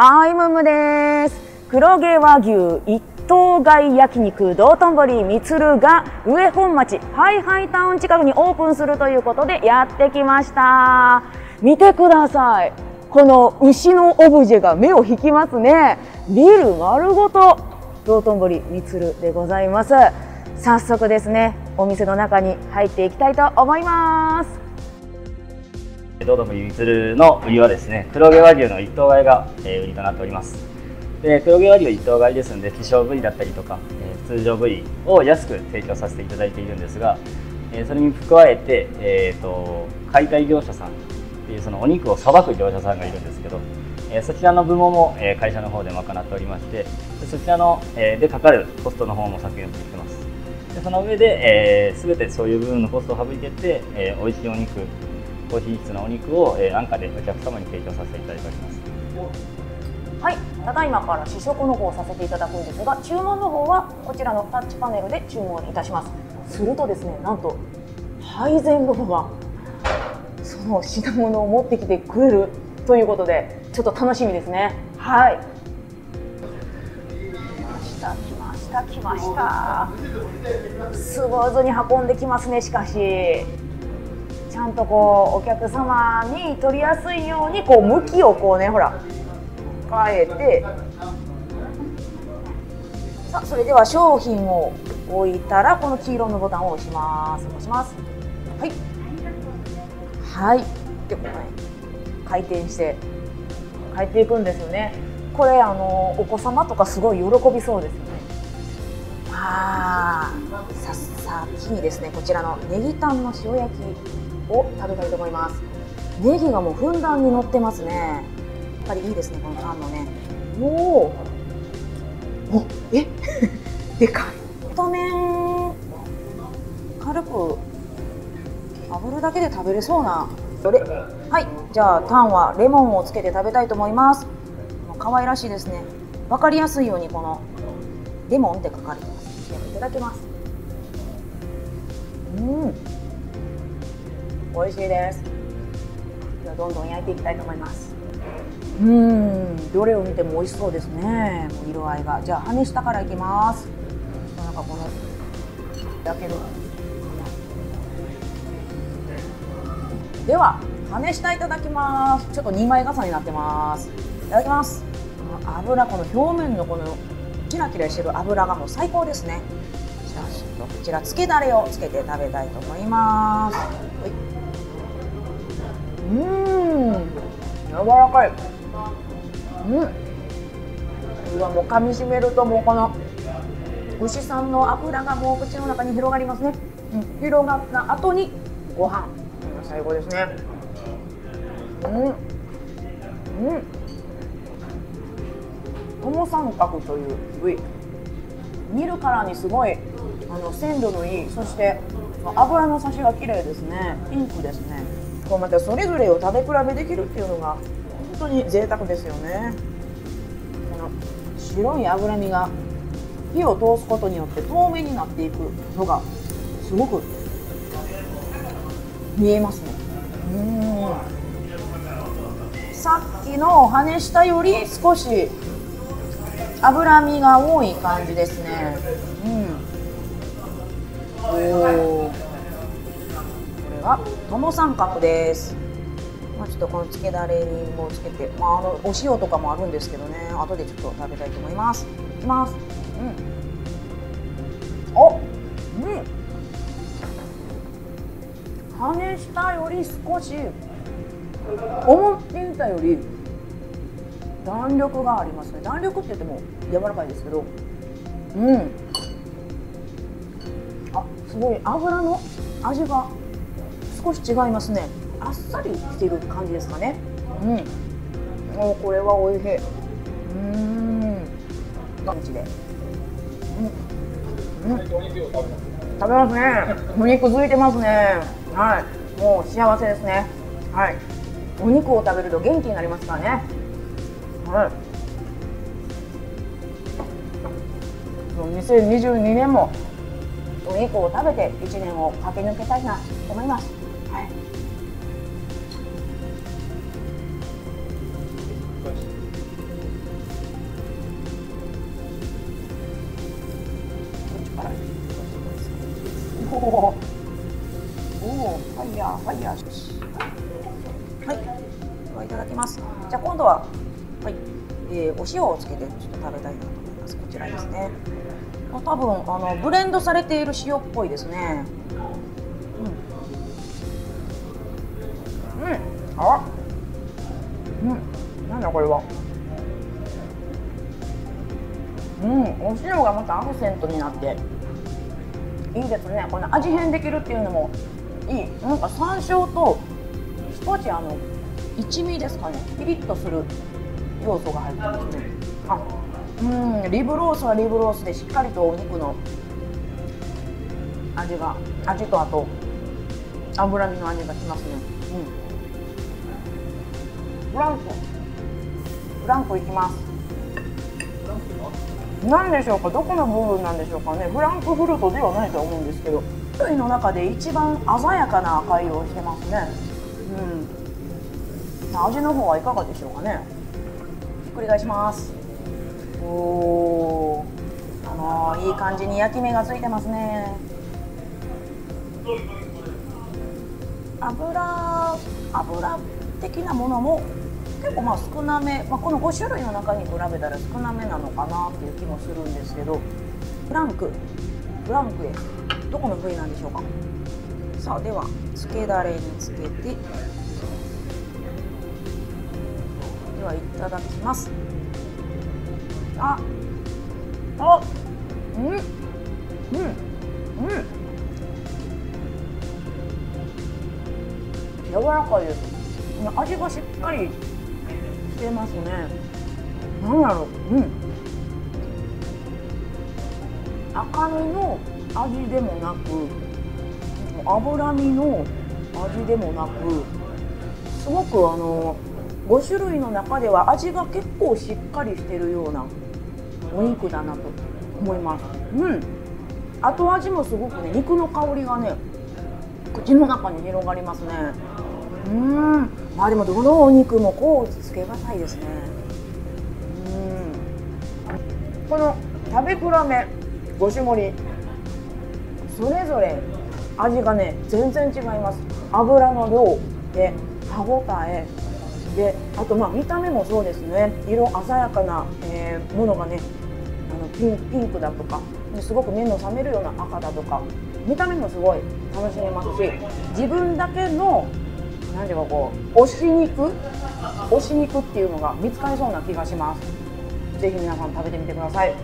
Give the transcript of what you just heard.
はい、ムムです。黒毛和牛一頭買い焼肉道頓堀みつるが上本町ハイハイタウン近くにオープンするということでやってきました。見てください。この牛のオブジェが目を引きますね。ビル丸ごと道頓堀みつるでございます。早速ですね、お店の中に入っていきたいと思います。道頓堀みつるの売りはですね黒毛和牛の一頭買いが、え売りとなっております。で黒毛和牛一頭買いですので希少部位だったりとか、え通常部位を安く提供させていただいているんですが、えそれに加えて、えー、と解体業者さんっていうそのお肉をさばく業者さんがいるんですけど、えそちらの部門も、え会社の方で賄っておりましてそちらの、えでかかるコストの方も削減できてます。でその上で、えー、全てそういう部分のコストを省いてって、えー、美味しいお肉高品質なお肉を、えー安価でお客様に提供させていただいております。はい、ただいまから試食の方をさせていただくんですが注文の方はこちらのタッチパネルで注文いたします。するとですねなんと配膳部がその品物を持ってきてくれるということでちょっと楽しみですね。はい。来ました来ました来ました。スムーズに運んできますねしかし。ちゃんとこうお客様に取りやすいようにこう向きをこうねほら変えて。さあそれでは商品を置いたらこの黄色のボタンを押します。押します。はい。はい。でこのね回転して変えていくんですよね。これあのお子様とかすごい喜びそうですよね。あーさ先にですね。こちらのネギタンの塩焼き。を食べたいと思います。ネギがもうふんだんに乗ってますね。やっぱりいいですねこのタンのね。おおおえ？でかい。太麺軽く炙るだけで食べれそうな。それ。はい。じゃあタンはレモンをつけて食べたいと思います。可愛らしいですね。わかりやすいようにこのレモンって書かれてます。いただきます。うん美味しいです。ではどんどん焼いていきたいと思います。うん。どれを見ても美味しそうですね。もう色合いが。じゃあ羽下からいきます。なんかこの焼ける。では羽下いただきます。ちょっと2枚重ねになってます。いただきます。この油この表面のこのキラキラしてる油がもう最高ですね。じゃあちょっとこちらつけだれをつけて食べたいと思います。はい。うん。柔らかい。うん。うわもう噛みしめるともうこの牛さんの脂がもう口の中に広がりますね、うん、広がった後にご飯。最高ですね。うん。うん。友三角という部位。見るからにすごいあの鮮度のいいそして油の差しが綺麗ですね。ピンクですね。こうまたそれぞれを食べ比べできるっていうのが本当に贅沢ですよね。この白い脂身が火を通すことによって透明になっていくのがすごく見えますね。うん。さっきの羽下より少し脂身が多い感じですね。うん。おおれが友三角です。まあ、ちょっとこのつけだれにもつけて、まあ、あのお塩とかもあるんですけどね。後でちょっと食べたいと思います。いきます。うん。おうん。羽下より少し思っていたより弾力がありますね。弾力って言っても柔らかいですけど。うん。あすごい。油の味が少し違いますね。あっさりしてる感じですかね。うん。おこれは美味しい。うん。感じで？うん、うん、食べますね。お肉づいてますね。はい。もう幸せですね。はい。お肉を食べると元気になりますからね。はい。2022年もお肉を食べて1年を駆け抜けたいなと思います。おおファイヤーファイヤーはい。ではい。ただきますじゃあ今度ははい、えー、お塩をつけてちょっと食べたい。なと思い。ますこちらですねまあ多分あのブレンドされてい。る塩っぽい。ですねうんうんあうん。なんだこれは。うん。お塩がまたアクセントになって。いいですね。この味変できるっていうのもいい。なんか山椒と少しあの一味ですかね。ピリッとする要素が入ってますね。あうん。リブロースはリブロースでしっかりとお肉の味が味とあと脂身の味がしますね。うん。フランクフランクいきます。何でしょうか？どこの部分なんでしょうかね？フランクフルトではないと思うんですけど。種類の中で一番鮮やかな赤色をしてますね。うん。味の方はいかがでしょうかね？ひっくり返します。おおあのー、いい感じに焼き目がついてますね。油油的なものも結構まあ少なめ、まあ、この5種類の中に比べたら少なめなのかなっていう気もするんですけどフランクフランクですどこの部位なんでしょうか？さあではつけだれにつけてではいただきます。ああうんうんうん。柔らかいです。味がしっかり。してますね。なんだろ？ううん赤身の味でもなく脂身の味でもなくすごくあの5種類の中では味が結構しっかりしてるようなお肉だなと思います。うん。後味もすごくね肉の香りがね口の中に広がりますね。うん。まあでもどのお肉もこうつけがたいですね。うん。この食べ比べ5種盛りそれぞれ味がね全然違います。油の量で歯ごたえ。であとまあ見た目もそうですね。色鮮やかな、えー、ものがねあのピンピンクだとかすごく目の覚めるような赤だとか。見た目もすごい楽しめますし自分だけの何ていうかこう推し肉？推し肉っていうのが見つかりそうな気がします。是非皆さん食べてみてください。